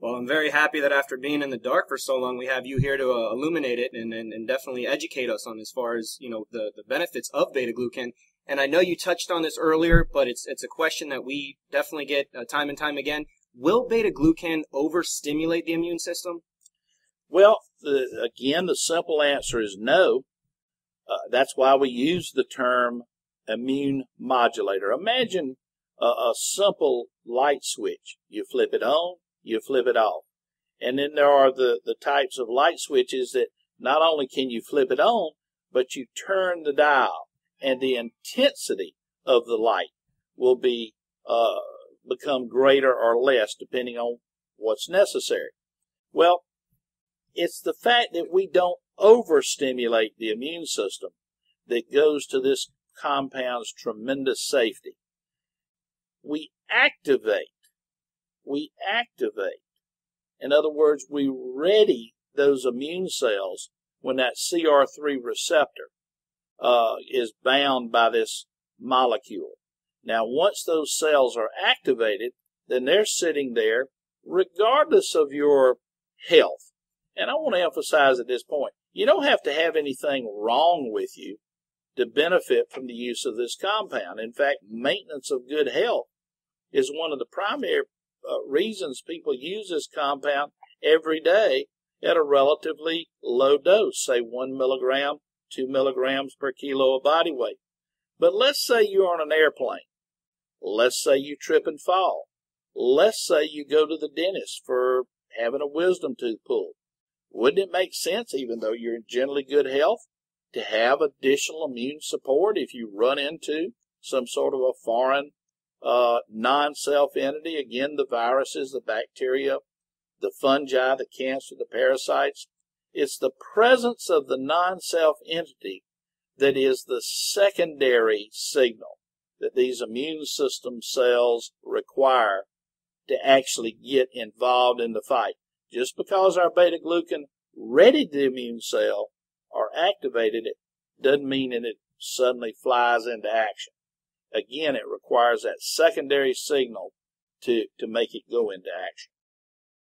Well, I'm very happy that after being in the dark for so long, we have you here to uh, illuminate it and, and, and, definitely educate us on as far as you know the, the benefits of beta glucan. And I know you touched on this earlier, but it's it's a question that we definitely get uh, time and time again. Will beta glucan overstimulate the immune system? Well, the, again, the simple answer is no. Uh, that's why we use the term immune modulator. Imagine a, a simple light switch. You flip it on, you flip it off. And then there are the, the types of light switches that not only can you flip it on, but you turn the dial and the intensity of the light will be uh, become greater or less depending on what's necessary. Well, it's the fact that we don't overstimulate the immune system that goes to this compound's tremendous safety. We activate we activate. In other words, we ready those immune cells when that CR3 receptor uh, is bound by this molecule. Now, once those cells are activated, then they're sitting there regardless of your health. And I want to emphasize at this point, you don't have to have anything wrong with you to benefit from the use of this compound. In fact, maintenance of good health is one of the primary uh, reasons people use this compound every day at a relatively low dose, say one milligram, two milligrams per kilo of body weight. But let's say you're on an airplane. Let's say you trip and fall. Let's say you go to the dentist for having a wisdom tooth pulled. Wouldn't it make sense, even though you're in generally good health, to have additional immune support if you run into some sort of a foreign uh, non-self entity. Again, the viruses, the bacteria, the fungi, the cancer, the parasites. It's the presence of the non-self entity that is the secondary signal that these immune system cells require to actually get involved in the fight. Just because our beta glucan readied the immune cell or activated it doesn't mean that it suddenly flies into action again, it requires that secondary signal to, to make it go into action.